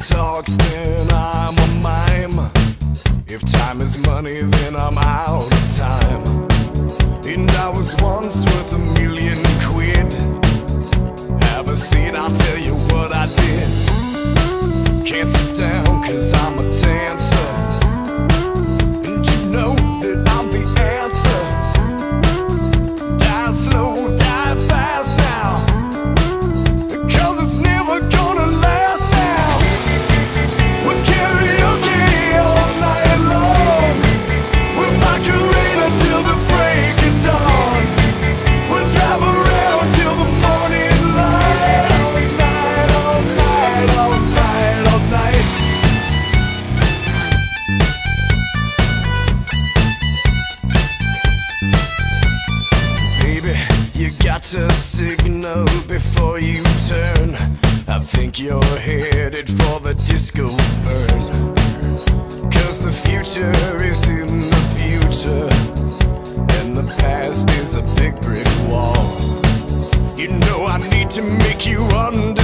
talks, then I'm a mime. If time is money, then I'm out of time. And I was once worth a million. Signal before you turn. I think you're headed for the disco burn. Cause the future is in the future, and the past is a big brick wall. You know I need to make you understand.